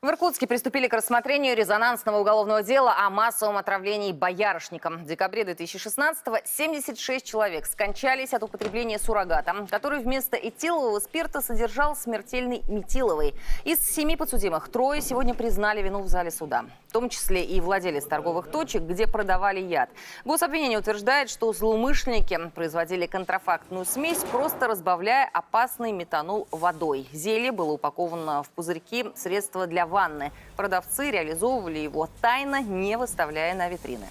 В Иркутске приступили к рассмотрению резонансного уголовного дела о массовом отравлении боярышником. В декабре 2016-го 76 человек скончались от употребления суррогата, который вместо этилового спирта содержал смертельный метиловый. Из семи подсудимых трое сегодня признали вину в зале суда. В том числе и владелец торговых точек, где продавали яд. Гособвинение утверждает, что злоумышленники производили контрафактную смесь, просто разбавляя опасный метанол водой. Зелье было упаковано в пузырьки, средства для ванны. Продавцы реализовывали его тайно, не выставляя на витрины.